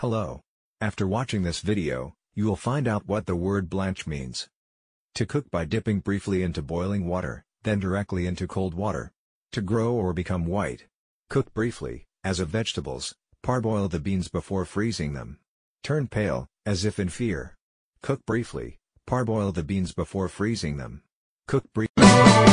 Hello. After watching this video, you will find out what the word blanch means. To cook by dipping briefly into boiling water, then directly into cold water. To grow or become white. Cook briefly, as of vegetables, parboil the beans before freezing them. Turn pale, as if in fear. Cook briefly, parboil the beans before freezing them. Cook briefly.